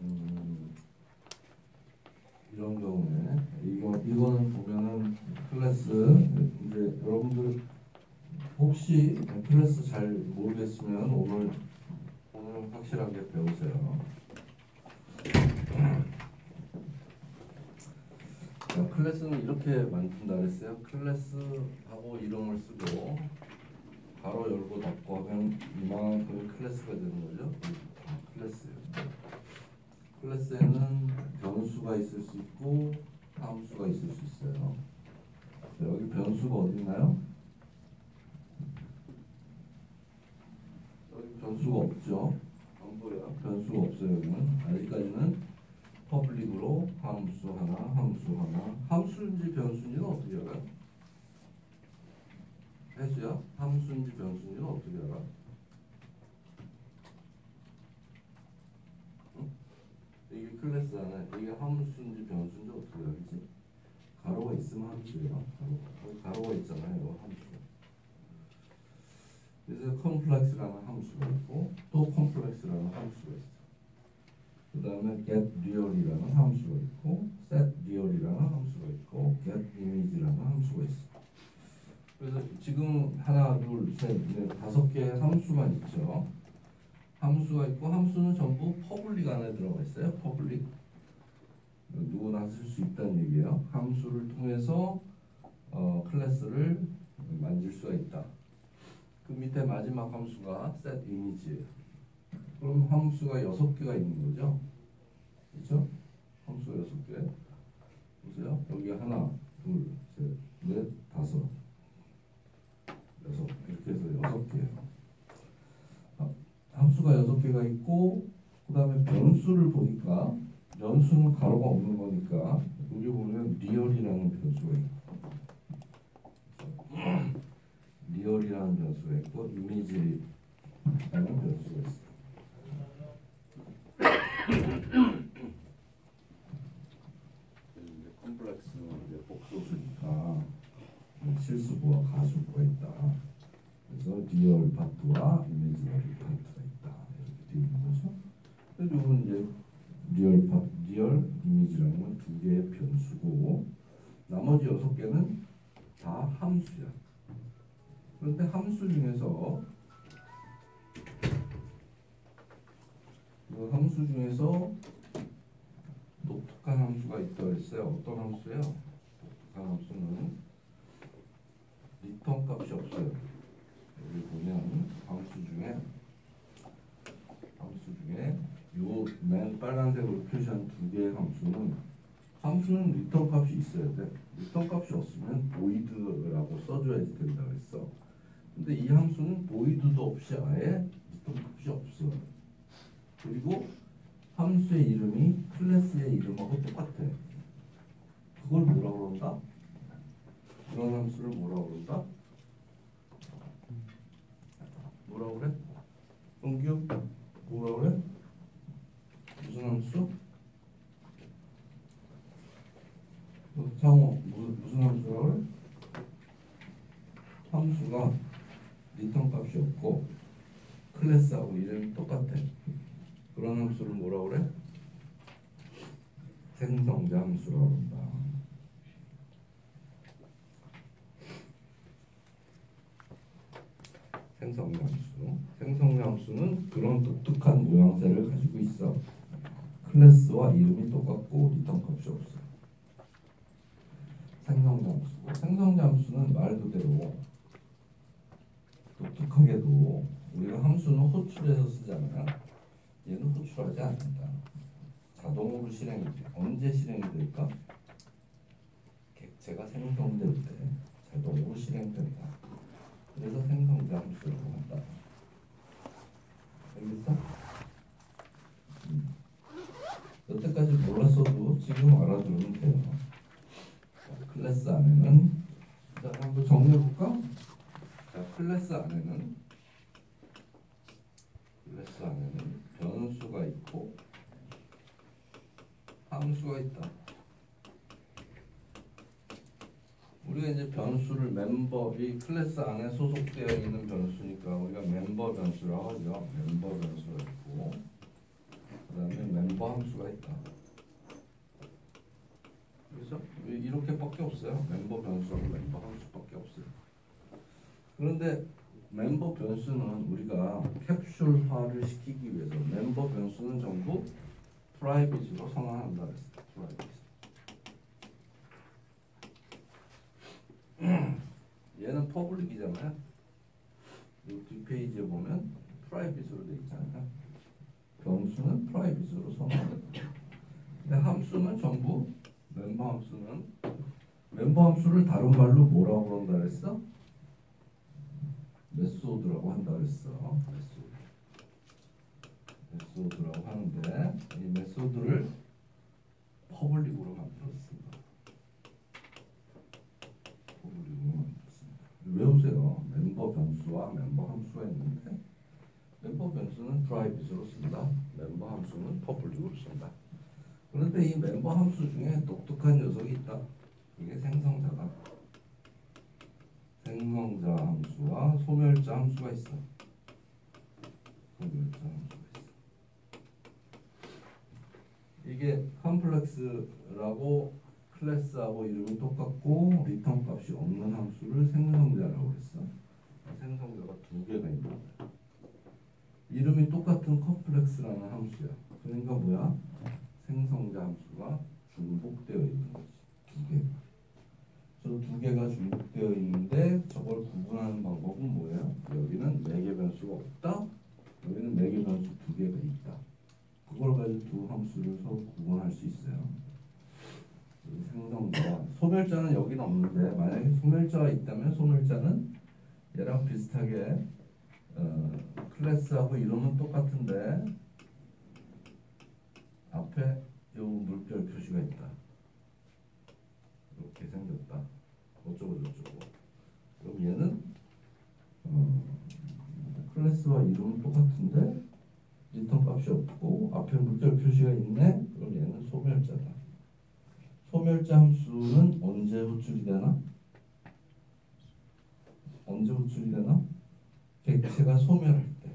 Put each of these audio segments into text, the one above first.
음, 이런 경우에 이거 이거는 보면은 클래스 이제 여러분들 혹시 클래스 잘 모르겠으면 오늘 오늘 확실하게 배우세요. 자, 클래스는 이렇게 만든다 그랬어요. 클래스하고 이름을 쓰고 괄호 열고 닫고 하면 이만큼 클래스가 되는 거죠. 다 클래스예요. 클래스에는 변수가 있을 수 있고 함수가 있을 수 있어요. 자, 여기 변수가 어디 있나요? 여기 변수가 없죠. 안 보여. 변수가 없어요. 여기는 아직까지는 public으로 함수 하나, 함수 하나. 함수인지 변수인지는 어떻게 알아요? 해수야? 함수인지 변수인지는 어떻게 알아? 응? 이게 클래스 안에 이게 함수인지 변수인지 어떻게 알지? 가로가 있으면 함수예요. 가로. 가로가 있잖아요. 이거 함수. 그래서 컴플렉스라는 함수가 있고 또 컴플렉스라는 함수가 있어. 그 다음에 get real이라는 함수가 있고 set real이라는 함수가 있고 get image라는 함수가 있어. 그래서 지금 하나, 둘, 셋, 넷, 다섯 개의 함수만 있죠. 함수가 있고 함수는 전부 public 안에 들어가 있어요. public. 누구나 쓸 수 있다는 얘기예요. 함수를 통해서 어, 클래스를 만질 수가 있다. 그 밑에 마지막 함수가 set image예요. 그럼 함수가 여섯 개가 있는 거죠. 그렇죠? 함수가 여섯 개. 보세요. 여기 하나, 둘, 셋, 넷, 다섯, 여섯 이렇게 해서 여섯 개예요. 아, 함수가 여섯 개가 있고 그 다음에 변수를 보니까 변수는 괄호가 없는 거니까 여기 보면 real이라는 변수가 있고 real이라는 변수가 있고 image라는 변수가 있어요. 이제 complex는 이제 복소수니까 실수부와 허수부가 있다. 그래서 real part와 imaginary part가 있다. 이렇게 되어 있는 거죠. 그래서 이건 이제 real 파 real image라는 건 두 개의 변수고 나머지 여섯 개는 다 함수야. 그런데 함수 중에서 그 함수 중에서 독특한 함수가 있다고 했어요. 어떤 함수예요? 독특한 함수는 리턴 값이 없어요. 여기 보면 함수 중에 함수 중에 요맨 빨간색으로 표시한 두 개의 함수는 함수는 리턴 값이 있어야 돼. 리턴 값이 없으면 void라고 써줘야지 된다 그랬어. 근데 이 함수는 void도 없이 아예 리턴 값이 없어. 그리고 함수의 이름이 클래스의 이름하고 똑같아. 그걸 뭐라 그런다? 그런 함수를 뭐라 그런다? 뭐라 그래? 은규 뭐라 그래? 무슨 함수? 어, 장호 무슨 그래? 함수가 리턴 값이 없고 클래스하고 이름이 똑같아. 그런 함수를 뭐라 그래? 생성자 함수라고 한다. 생성자 함수. 생성자 함수는 그런 독특한 모양새를 가지고 있어. 클래스와 이름이 똑같고 리턴 값이 없어. 생성자 함수는 말 그대로 독특하게도 우리가 함수는 호출해서 쓰잖아요. 얘는 호출하지 않는다. 자동으로 실행이 돼. 언제 실행이 될까? 객체가 생성될 때 자동으로 실행된다. 그래서 생성자 함수라고 한다. 알겠어? 음. 여태까지 몰랐어도 지금 알아두면 돼요. 자, 클래스 안에는 자 한번 정리해 볼까? 자 클래스 안에는 클래스 안에는 변수가 있고 함수가 있다. 우리가 이제 변수를 멤버 이 클래스 안에 소속되어 있는 변수니까 우리가 멤버 변수라고 하죠. 멤버 변수가 있고 그 다음에 멤버 멤버 함수가 있다. 그렇죠? 이렇게밖에 없어요. 멤버 변수하고 멤버 함수밖에 없어요. 그런데 멤버 변수는 우리가 캡슐화를 시키기 위해서 멤버 변수는 전부 private으로 선언한다 그랬어. private. 얘는 public이잖아요. 이 뒷페이지에 보면 private으로 돼 있잖아요. 변수는 private으로 선언한다. 함수는 전부 멤버 함수는 멤버 함수를 다른 말로 뭐라고 그런다 그랬어? 메소드라고 한다 그랬어. 메소드. 메소드라고 하는데 이 메소드를 퍼블릭으로 만들었습니다. 퍼블릭으로 만들었습니다. 외우세요. 멤버 변수와 멤버 함수가 있는데 멤버 변수는 private으로 쓴다. 멤버 함수는 public으로 쓴다. 그런데 이 멤버 함수 중에 독특한 녀석이 있다. 그게 생성자다. 생성자 함수 와 소멸자 함수가 있어. 소멸자 함수가 있어. 이게 complex라고 클래스하고 이름이 똑같고 리턴 값이 없는 함수를 생성자라고 했어. 생성자가 두 개가 있는 거야. 이름이 똑같은 컴플렉스라는 함수야. 그러니까 뭐야? 생성자 함수가 중복되어 있는 거지. 두 개. 저 두 개가 중복되어 있는데 저걸 구분하는 방법은 뭐예요? 여기는 네개 변수가 없다. 여기는 네개 변수 두 개가 있다. 그걸 가지고 두 함수를 서로 구분할 수 있어요. 생성자, 소멸자는 여기는 없는데 만약에 소멸자가 있다면 소멸자는 얘랑 비슷하게 어, 클래스하고 이름은 똑같은데 앞에 요 물결 표시가 있다. 이렇게 생겼다. 어쩌고 저쩌고. 그럼 얘는 어, 클래스와 이름은 똑같은데 리턴 값이 없고 앞에 물결 표시가 있네. 그럼 얘는 소멸자다. 소멸자 함수는 언제 호출이 되나? 언제 호출이 되나? 객체가 소멸할 때,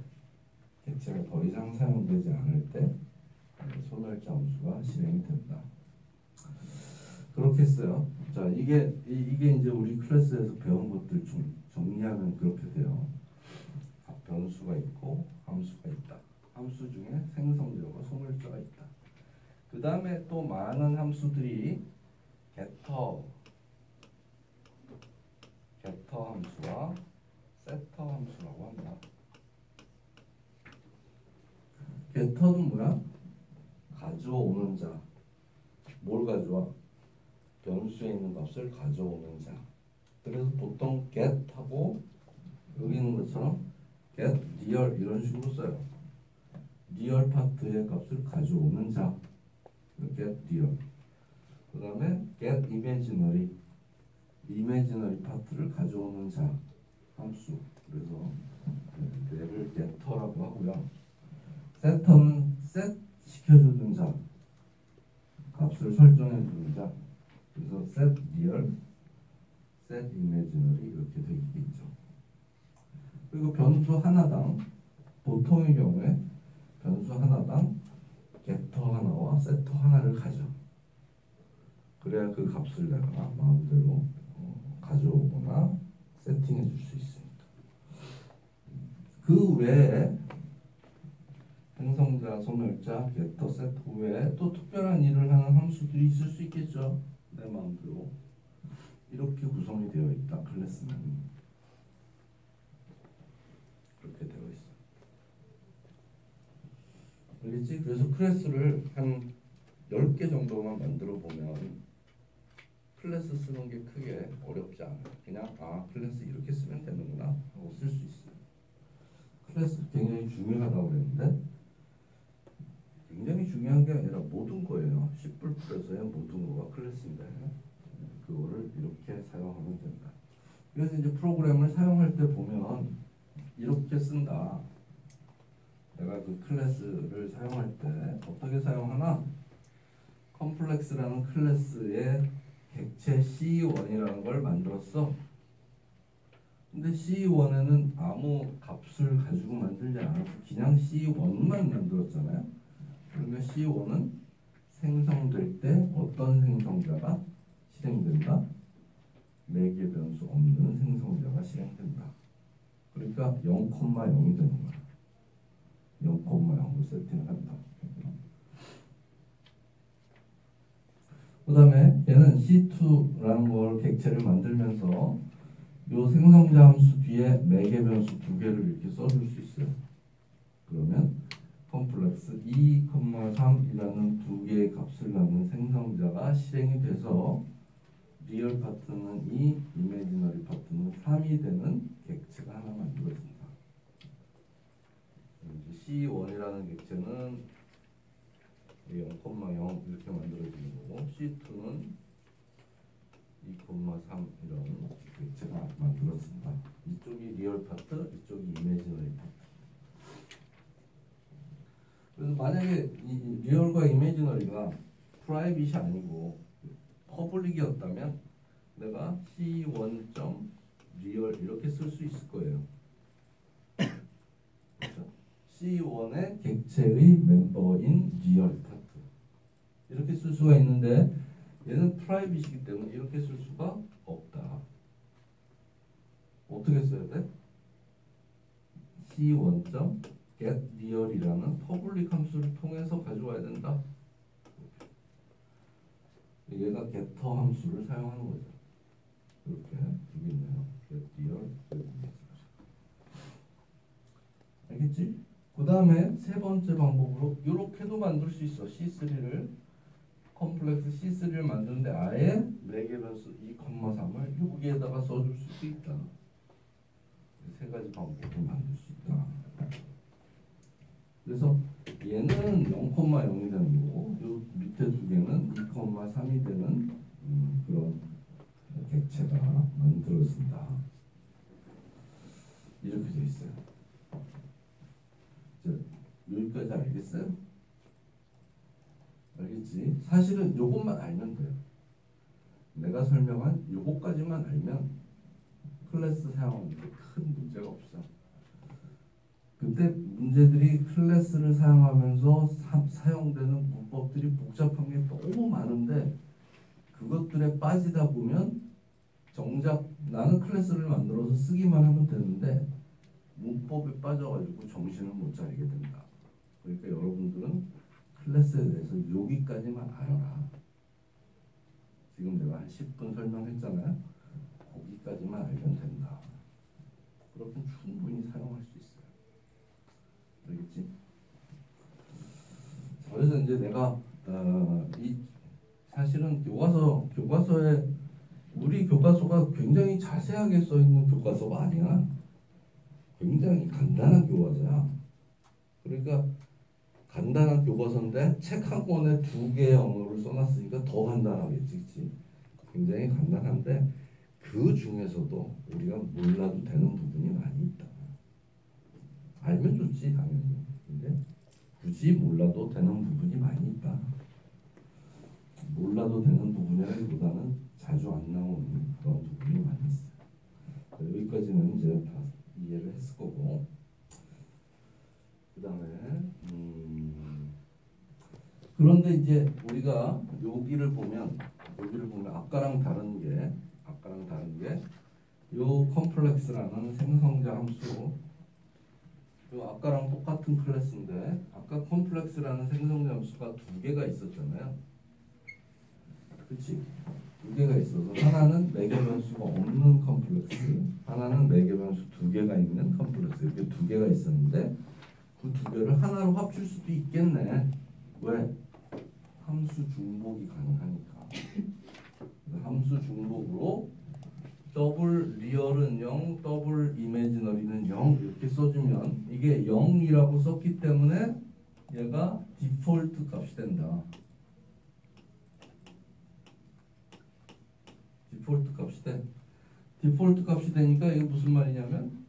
객체가 더 이상 사용되지 않을 때 소멸자 함수가 실행이 된다. 그렇게 했어요. 자, 이게 이, 게 이제 우리 클래스에서 배운 것들 중 정리하면 그렇게 돼요. 변수가 있고 함수가 있다. 함수 중에 생성자와 소멸자가 있다. 그 다음에 또 많은 함수들이 getter, getter 함수와 setter 함수라고 합니다. getter는 뭐야? 가져오는 자. 뭘 가져와? 변수에 있는 값을 가져오는 자. 그래서 보통 get하고 여기 있는 것처럼 get, real 이런 식으로 써요. real 파트의 값을 가져오는 자. get real. 그 다음에 get imaginary. imaginary 파트를 가져오는 자. 함수. 그래서 얘를 getter라고 하고요. setter는 set 시켜주는 자. 값을 설정해 주는 자. 그래서 set real, set imaginary 이렇게 되겠죠. 그리고 변수 하나당 보통의 경우에 변수 하나당 getter 하나와 setter 하나를 가져. 그래야 그 값을 내가 마음대로 어, 가져오거나 세팅해 줄 수 있습니다. 그 외에 행성자, 소멸자, getter, set 외에 또 특별한 일을 하는 함수들이 있을 수 있겠죠. 내 마음대로 이렇게 구성이 되어 있다. 클래스는 그렇게 되어 있어. 알겠지? 그래서 클래스를 한 10개 정도만 만들어 보면 클래스 쓰는 게 크게 어렵지 않아요. 그냥 아 클래스 이렇게 쓰면 되는구나 하고 쓸 수 있어요. 클래스 굉장히 중요하다고 그랬는데 굉장히 중요한 게 아니라 모든 거예요. C++에서의 모든 거가 클래스인데 그거를 이렇게 사용하면 된다. 그래서 이제 프로그램을 사용할 때 보면 이렇게 쓴다. 내가 그 클래스를 사용할 때 어떻게 사용하나? 컴플렉스라는 클래스의 객체 C1이라는 걸 만들었어. 근데 C1에는 아무 값을 가지고 만들지 않았고 그냥 C1만 만들었잖아요. 그러면 C1은 생성될 때 어떤 생성자가 실행된다? 매개 변수 없는 생성자가 실행된다. 그러니까 0,0이 되는 거야. 0,0을 세팅한다. 그 다음에 얘는 C2라는 걸 객체를 만들면서 요 생성자 함수 뒤에 매개 변수 두 개를 이렇게 써줄 수 있어요. 그러면 컴 플렉스 2,3이라는 두 개의 값을 갖는 생성자가 실행이 돼서 real 파트는 2, imaginary 파트는 3이 되는 객체가 하나 만들어진다. C1이라는 객체는 0,0 이렇게 만들어지는 거고 C2는 2,3 이런 객체가 만들어진다. 이쪽이 real 파트, 이쪽이 imaginary 파트. 그래서 만약에 이 real과 imaginary가 private이 아니고 public이었다면 내가 C1. real 이렇게 쓸 수 있을 거예요. 그렇죠? C1의 객체의 멤버인 real 파트 이렇게 쓸 수가 있는데 얘는 private이기 때문에 이렇게 쓸 수가 없다. 어떻게 써야 돼? C1. Get real이라는 public 함수를 통해서 가져와야 된다. 얘가 getter 함수를 사용하는 거죠. 이렇게 두개 있네요. get real, get 알겠지? 그 다음에 세 번째 방법으로 이렇게도 만들 수 있어. C3를 complex C3를 만드는데 아예 매개 변수 2,3을 여기에다가 써줄 수도 있다. 세 가지 방법으로 만들 수. 그래서 얘는 0,0이 되는 거고 요 밑에 두 개는 2,3이 되는 음, 그런 객체가 만들어진다. 이렇게 돼 있어요. 자, 여기까지 알겠어요? 알겠지? 사실은 요것만 알면 돼요. 내가 설명한 요것까지만 알면 클래스 사용하는데 큰 문제가 없어. 그때 문제들이 클래스를 사용하면서 사, 용되는 문법들이 복잡한 게 너무 많은데 그것들에 빠지다 보면 정작 나는 클래스를 만들어서 쓰기만 하면 되는데 문법에 빠져가지고 정신을 못 차리게 된다. 그러니까 여러분들은 클래스에 대해서 여기까지만 알아라. 지금 내가 한 10분 설명했잖아요. 거기까지만 알면 된다. 그렇게 충분히 사용할 수 있어요. 알겠지? 그래서 이제 내가 어, 이 사실은 교과서 교과서에 우리 교과서가 굉장히 자세하게 써 있는 교과서가 아니야. 굉장히 간단한 교과서야. 그러니까 간단한 교과서인데 책 한 권에 두 개의 언어를 써놨으니까 더 간단하겠지, 그치? 굉장히 간단한데 그 중에서도 우리가 몰라도 되는 부분이 많이 있다. 알면 좋지, 당연히. 근데 굳이 몰라도 되는 부분이 많이 있다. 몰라도 되는 부분이라기보다는 자주 안 나오는 그런 부분이 많이 있어요. 여기까지는 이제 다 이해를 했을 거고 그 다음에 음 그런데 이제 우리가 여기를 보면 여기를 보면 아까랑 다른 게 아까랑 다른 게 요 컴플렉스라는 생성자 함수 요 아까랑 똑같은 클래스인데 아까 컴플렉스라는 생성자 함수가 두 개가 있었잖아요. 그렇지? 두 개가 있어서 하나는 매개 변수가 없는 컴플렉스, 하나는 매개 변수 두 개가 있는 컴플렉스 이렇게 두 개가 있었는데 그 두 개를 하나로 합칠 수도 있겠네. 왜? 함수 중복이 가능하니까. 함수 중복으로 double real은 0, double imaginary는 0 이렇게 써주면 이게 0이라고 썼기 때문에 얘가 디폴트 값이 된다. 디폴트 값이 돼. 디폴트 값이 되니까 이게 무슨 말이냐면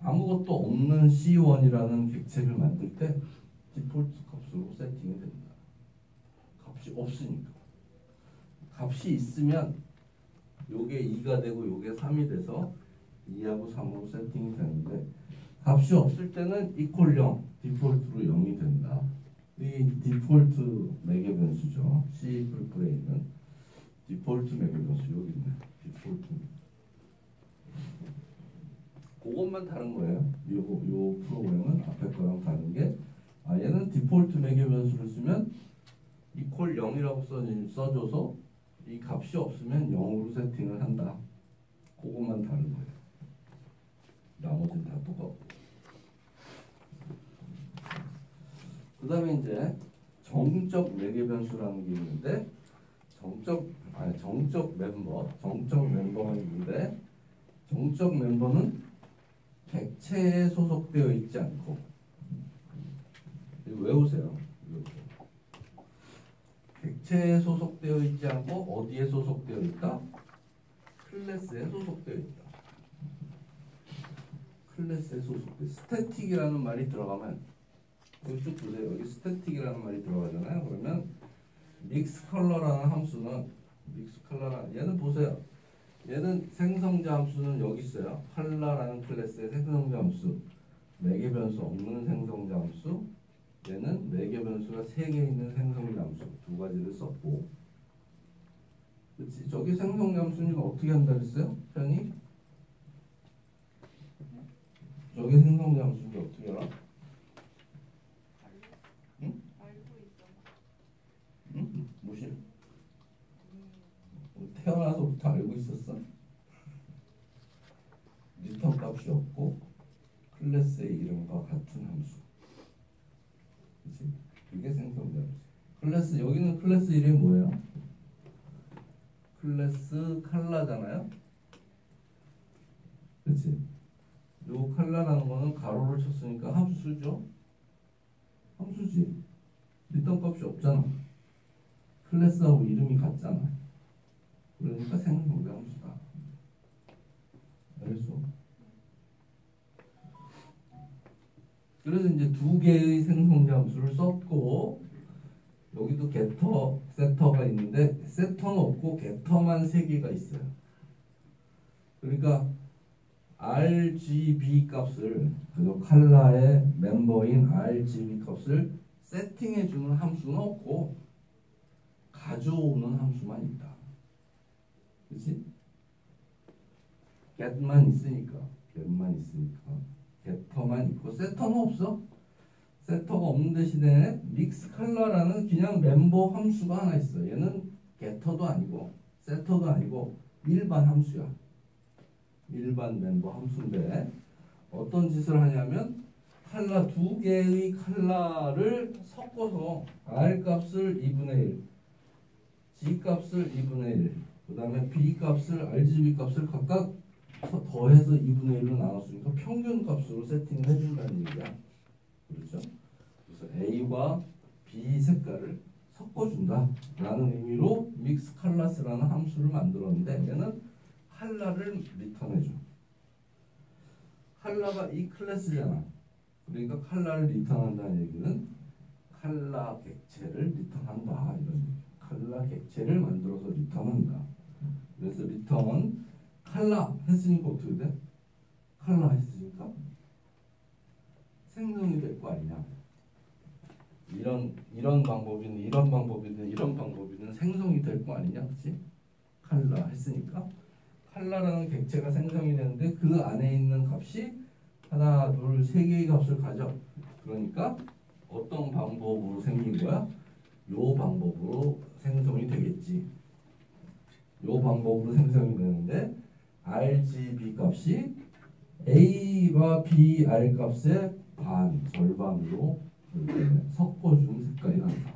아무것도 없는 C1이라는 객체를 만들 때 디폴트 값으로 세팅이 됩니다. 값이 없으니까. 값이 있으면 요게 2가 되고 요게 3이 돼서 2하고 3으로 세팅이 되는데 값이 없을 때는 equal 0, 디폴트로 0이 된다. 이 디폴트 매개 변수죠. C++에 있는 디폴트 매개 변수 여기 있네. 디폴트. 그것만 다른 거예요. 요, 요 프로그램은 앞에 거랑 다른 게 아, 얘는 디폴트 매개 변수를 쓰면 equal 0이라고 써, 써줘서 이 값이 없으면 0으로 세팅을 한다. 그것만 다른 거예요. 나머지는 다 똑같고. 그 다음에 이제 정적 매개 변수라는 게 있는데 정적 아니 정적 멤버 정적 멤버가 있는데 정적 멤버는 객체에 소속되어 있지 않고 외우세요. 객체에 소속되어 있지 않고 어디에 소속되어 있다? 클래스에 소속되어 있다. 클래스에 소속돼. static이라는 말이 들어가면 여기 쭉 보세요. 여기 static이라는 말이 들어가잖아요. 그러면 mix color라는 함수는 mix color라 얘는 보세요. 얘는 생성자 함수는 여기 있어요. color라는 클래스의 생성자 함수. 매개 변수 없는 생성자 함수. 얘는 매개 변수가 세개 있는 생성자 함수 두 가지를 썼고. 그렇지? 저기 생성자 함수니까 어떻게 한다 그랬어요? 편이? 저기 생성자 함수인데 어떻게 알아? 무시? 태어나서부터 알고 있었어? 리턴 값이 없고 클래스의 이름과 같은 함수. 그게 생성자. 클래스 여기는 클래스 이름이 뭐예요? 클래스 칼라잖아요. 그치? 요 칼라라는 거는 가로를 쳤으니까 함수죠. 함수지. 리턴 값이 없잖아. 클래스하고 이름이 같잖아. 그러니까 생성자 함수다. 알겠어? 그래서 이제 두 개의 생성자 함수를 썼고 여기도 게터, 세터가 있는데 세터는 없고 게터만 세 개가 있어요. 그러니까 RGB 값을 그저 칼라의 멤버인 RGB 값을 세팅해 주는 함수는 없고 가져오는 함수만 있다. 그렇지? get만 있으니까 get만 있으니까 get터만 있고 세터는 없어. 세터가 없는 대신에 믹스 컬러라는 그냥 멤버 함수가 하나 있어. 얘는 get터도 아니고 세터도 아니고 일반 함수야. 일반 멤버 함수인데 어떤 짓을 하냐면 칼라 두 개의 칼라를 섞어서 R 값을 2분의 1, G 값을 2분의 1, 그 다음에 B 값을 RGB 값을 각각 더해서 2분의 1로 나눴으니까 평균 값으로 세팅을 해준다는 얘기야. 그렇죠? 그래서 A와 B 색깔을 섞어준다 라는 의미로 믹스 칼라스라는 함수를 만들었는데 얘는 칼라를 리턴해줘. 칼라가 이 클래스잖아. 그러니까 칼라를 리턴한다는 얘기는 칼라 객체를 리턴한다 이런. 칼라 객체를 만들어서 리턴한다. 그래서 return Color 했으니까 어떻게 돼? 칼라 했으니까 생성이 될 거 아니냐. 이런 이런 방법이든 이런 방법이든 이런 방법이든 생성이 될 거 아니냐, 그렇지? 칼라 했으니까 칼라라는 객체가 생성이 되는데 그 안에 있는 값이 하나, 둘, 세 개의 값을 가져. 그러니까 어떤 방법으로 생긴 거야? 요 방법으로 생성이 되겠지. 요 방법으로 생성이 되는데 RGB 값이 A와 B R 값의 반, 절반으로 섞어준 색깔이 난다.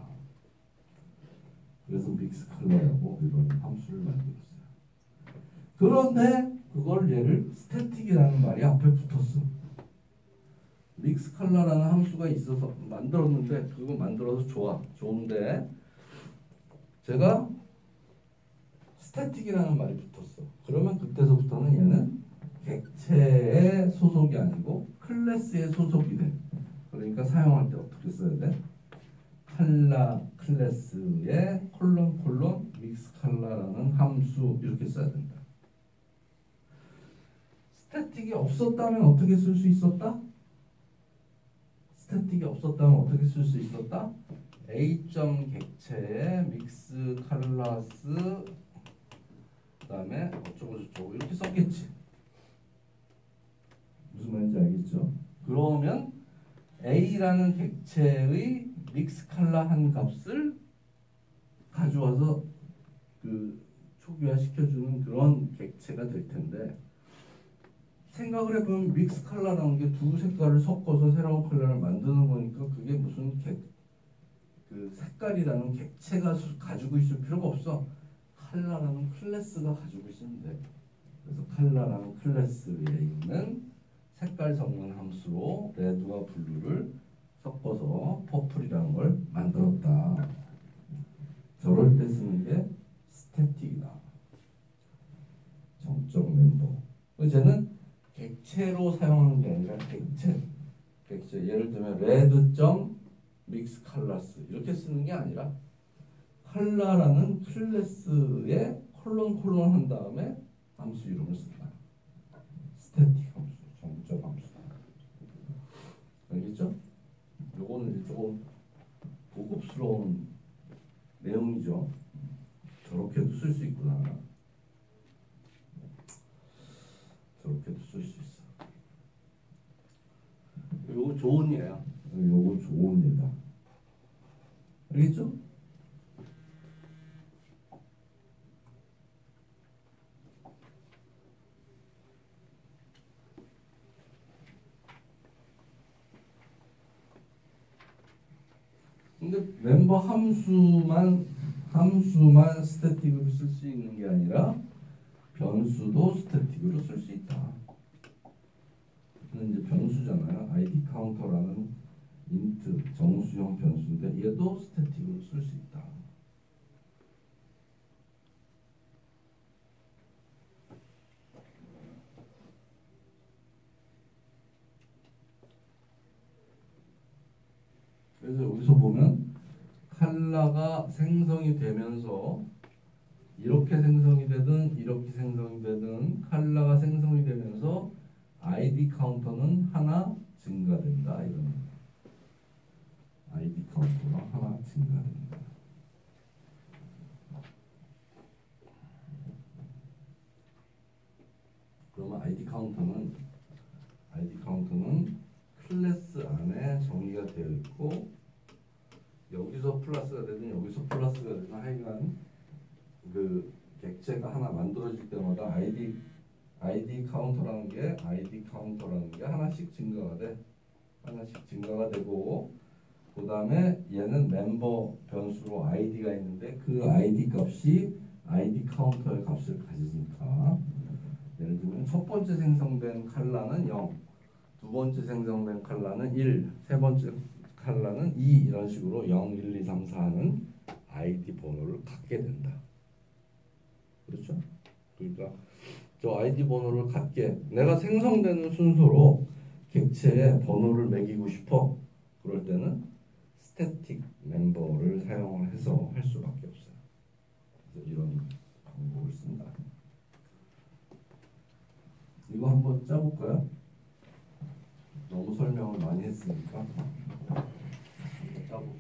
그래서 믹스 컬러라고 이런 함수를 만들었어요. 그런데 그걸 얘를 static이라는 말이 앞에 붙었어. mix color라는 함수가 있어서 만들었는데 그거 만들어서 좋아. 좋은데 쟤가 static이라는 말이 붙었어. 그러면 그때서부터는 얘는 객체의 소속이 아니고 클래스의 소속이 돼. 그러니까 사용할 때 어떻게 써야 돼? 칼라 클래스의 콜론 콜론 믹스 칼라라는 함수 이렇게 써야 된다. 스태틱이 없었다면 어떻게 쓸 수 있었다? 스태틱이 없었다면 어떻게 쓸 수 있었다? A점 객체에 믹스 칼라스 그 다음에 어쩌고 저쩌고 이렇게 썼겠지. 무슨 말인지 알겠죠? 그러면 A라는 객체의 믹스 칼라 한 값을 가져와서 그 초기화 시켜주는 그런 객체가 될 텐데 생각을 해보면 mix color라는 게 두 색깔을 섞어서 새로운 컬러를 만드는 거니까 그게 무슨 객, 그 색깔이라는 객체가 수- 가지고 있을 필요가 없어. 칼라라는 클래스가 가지고 돼. 그래서 칼라라는 클래스에 있는 색깔 성분 함수로 red와 blue를 섞어서 purple이라는 걸 만들었다. 저럴 때 쓰는 게 static이다. 정적 멤버. 쟤는 객체로 사용하는 게 아니라 객체. 객체. 예를 들면 red 점 mix colors 이렇게 쓰는 게 아니라 칼라라는 클래스에 콜론 콜론 한 다음에 함수 이름을 쓴다. static 함수, 정적 함수. 알겠죠? 요거는 이제 조금 고급스러운 내용이죠. 저렇게도 쓸 수 있구나. 저렇게도 쓸 수 있어. 요거 좋은 예야. 요거 좋은 예다. 알겠죠? 근데 멤버 함수만 함수만 static으로 쓸 수 있는 게 아니라 변수도 static으로 쓸 수 있다. 이제 변수잖아요. id 카운터라는 인트 정수형 변수인데 얘도 static으로 쓸 수 있다. 그래서 여기서 보면 칼라가 생성이 되면서 이렇게 생성이 되든 이렇게 생성이 되든 칼라가 생성이 되면서 ID 카운터는 하나 증가된다 이런 ID 카운터가 하나 증가된다. 그러면 ID 카운터는 ID 카운터는 클래스 안에 정의가 되어 있고 여기서 플러스가 되든 여기서 플러스가 되든 하여간 그 객체가 하나 만들어질 때마다 아이디 아이디 counter라는 게 아이디 counter라는 게 하나씩 증가가 돼. 하나씩 증가가 되고 그 다음에 얘는 멤버 변수로 아이디가 있는데 그 아이디 값이 아이디 counter의 값을 가지니까. 예를 들면 첫 번째 생성된 칼라는 0, 두 번째 생성된 칼라는 1, 세 번째 칼라는 2 이런 식으로 0, 1, 2, 3, 4는 아이디 번호를 갖게 된다. 그렇죠? 그러니까 저 아이디 번호를 갖게 내가 생성되는 순서로 객체에 번호를 매기고 싶어. 그럴 때는 static 멤버를 사용해서 할 수밖에 없어요. 그래서 이런 방법을 쓴다. 이거 한번 짜볼까요? 너무 설명을 많이 했으니까 짜봅시다.